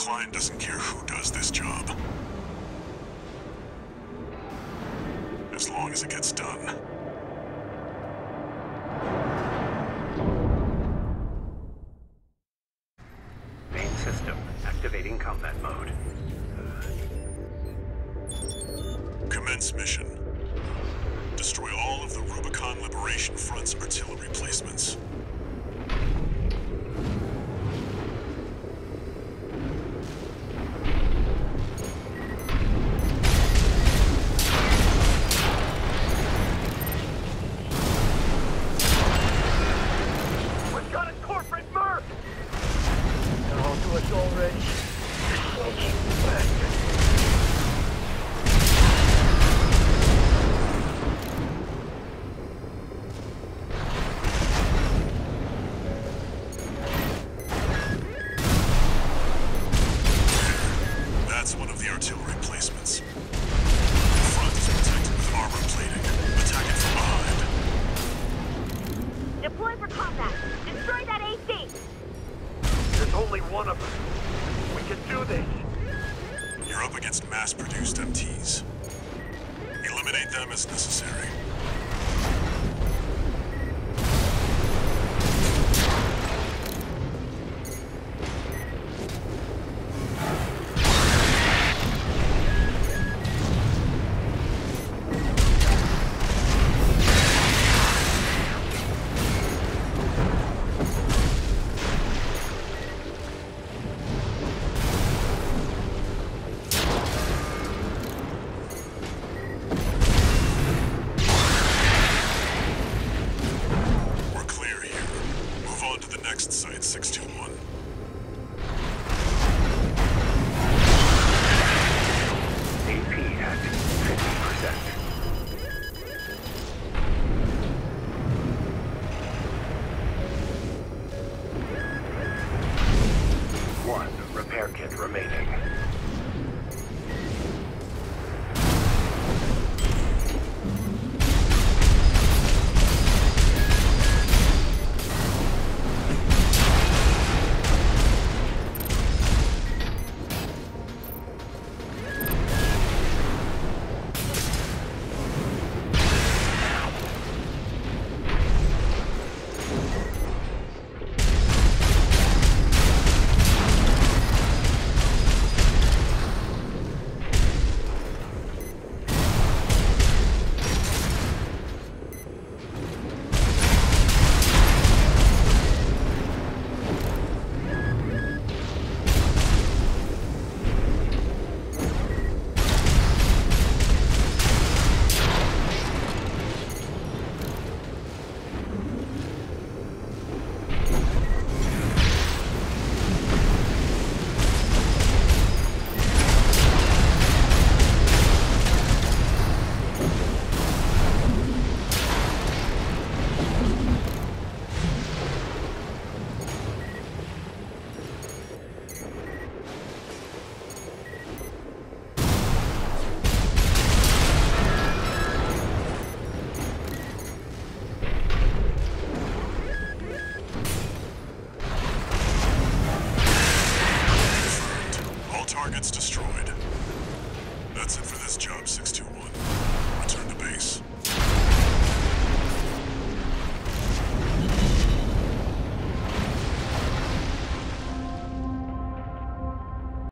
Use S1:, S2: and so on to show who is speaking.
S1: client doesn't care who does this job. As long as it gets done.
S2: Main system activating combat mode.
S1: Commence mission. Destroy all of the Rubicon Liberation Front's artillery placements.
S3: Already.
S1: One of.
S3: We can do this.
S1: You're up against mass-produced MTs. Eliminate them as necessary.
S2: Kit remaining. targets destroyed. That's it for this job, 621. Return to base.